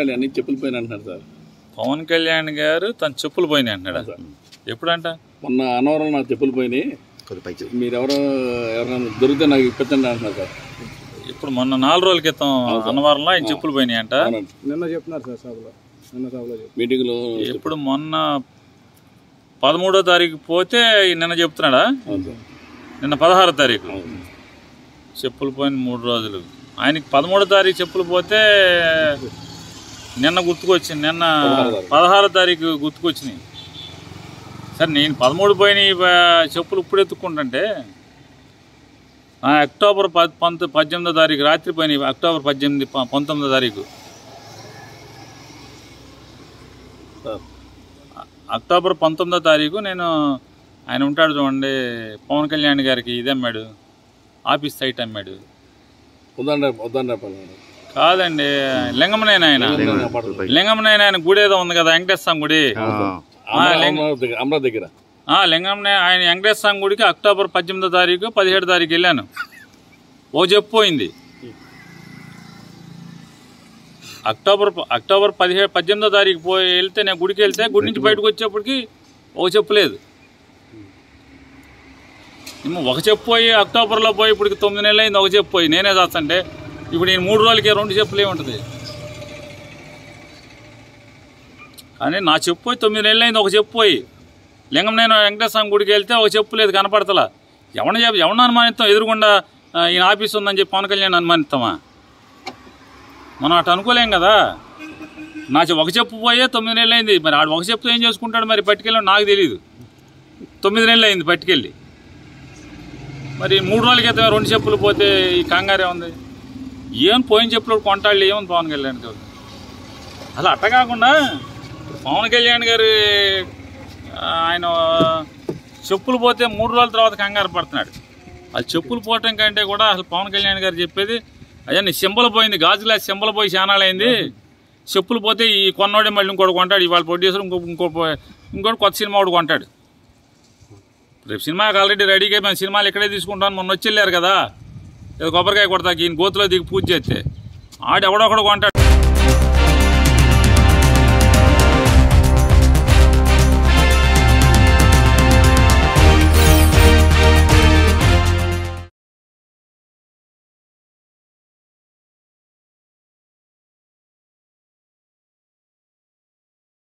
కళ్యాణ్ చెప్పులు పోయిన అంటున్నారు సార్. పవన్ కళ్యాణ్ గారు తన చెప్పులు పోయినాయి అంటున్నాడు. ఎప్పుడంట? మొన్న అనవరం నా చెప్పులు పోయినాయి. మీరు ఎవరో ఎవరైనా దొరికితే నాకు ఇప్పించండి అంటున్నారు సార్. ఇప్పుడు మొన్న నాలుగు రోజుల క్రితం అన్నవరంలో ఆయన చెప్పులు పోయినాయి అంట. నిన్న చెప్తున్నారు సార్ సభలో. నిన్న సభలో మీటింగ్లో ఎప్పుడు మొన్న పదమూడో తారీఖు పోతే నిన్న చెప్తున్నాడా? సార్. నిన్న పదహారో తారీఖు. చెప్పులు పోయిన మూడు రోజులు. ఆయనకి పదమూడో తారీఖు చెప్పులు పోతే నిన్న గుర్తుకొచ్చింది నిన్న పదహారో తారీఖు. గుర్తుకొచ్చినాయి. సరే నేను పదమూడు పోయిన చెప్పులు ఇప్పుడు ఎత్తుక్కుంటుంటే ఆ అక్టోబర్ పద్ పంత పద్దెనిమిదో తారీఖు రాత్రి పోయినాయి అక్టోబర్ పద్దెనిమిది పంతొమ్మిదో తారీఖు. అక్టోబర్ పంతొమ్మిదో తారీఖు నేను ఆయన ఉంటాడు చూడండి పవన్ కళ్యాణ్ గారికి ఇది అమ్మాడు ఆఫీస్ సైట్ అమ్మాడు. వద్దండి వద్దండి కాదండి లింగమనేన ఆయన. లింగమనేన ఆయన గుడి ఏదో ఉంది కదా వెంకటేశ్వర స్వామి గుడి. అమరావతి దగ్గర లింగంనే ఆయన వెంకటేశ్వర స్వామి గుడికి అక్టోబర్ పద్దెనిమిదో తారీఖు పదిహేడు తారీఖు వెళ్ళాను. ఓ చెప్పు పోయింది. అక్టోబర్ అక్టోబర్ పదిహేడు పద్దెనిమిదో తారీఖు పోయి వెళ్తే నేను గుడికి వెళ్తే గుడి నుంచి బయటకు వచ్చేప్పటికి ఒక చెప్పు లేదు. ఏమో ఒక చెప్పు పోయి అక్టోబర్లో పోయి ఇప్పుడు తొమ్మిది నెలలు అయింది ఒక చెప్పు పోయి. నేనే చేస్తాంటే ఇప్పుడు నేను మూడు రోజులకి రెండు చెప్పులు ఏముంటుంది కానీ నా చెప్పు పోయి తొమ్మిది నెలలు అయింది ఒక చెప్పు పోయి. లింగం నేను వెంకటేశ్వర గుడికి వెళ్తే ఒక చెప్పు లేదు కనపడతలా. ఎవరిని చెప్ప ఎవరిని అనుమానిస్తాం? ఎదురుకుండా ఈయన ఆఫీస్ ఉందని చెప్పి పవన్ కళ్యాణ్ అనుమానిస్తామా? మనం అటు అనుకోలేం కదా. నా ఒక చెప్పు పోయే తొమ్మిది నెలలు అయింది మరి ఆడు ఒక చెప్పుతో ఏం చేసుకుంటాడు మరి పట్టుకెళ్ళి నాకు తెలియదు తొమ్మిది నెలలు అయింది పట్టుకెళ్ళి. మరి మూడు రోజుల క్రితం రెండు చెప్పులు పోతే ఈ కంగారే ఉంది. ఏం పోయిన చెప్పులు కొంటాళ్ళు ఏమని పవన్ కళ్యాణ్ గారు? అలా అట్ట కాకుండా పవన్ కళ్యాణ్ గారి ఆయన చెప్పులు పోతే మూడు రోజుల తర్వాత కంగారు పడుతున్నాడు. అది చెప్పులు పోవటం కంటే కూడా అసలు పవన్ కళ్యాణ్ గారు చెప్పేది అయ్యా నీ సింబల్ పోయింది గాజు గ్లాస్ సింబల్ పోయి చానాలైంది చెప్పులు పోతే ఈ కొన్నోడే మళ్ళీ ఇంకోటి కొంటాడు ఇవాళ ప్రొడ్యూసర్ ఇంకో ఇంకో ఇంకోటి కొత్త సినిమా ఒకటి కొంటాడు. రేపు సినిమాకి ఆల్రెడీ రెడీగా మేము సినిమాలు ఇక్కడే తీసుకుంటాను మొన్న వచ్చి వెళ్ళారు కదా. కొబ్బరికాయ కొడతాకి ఈయన గోతులో దిగి పూజ చేస్తే. ఆడు ఎవడొకడు కొంటాడు.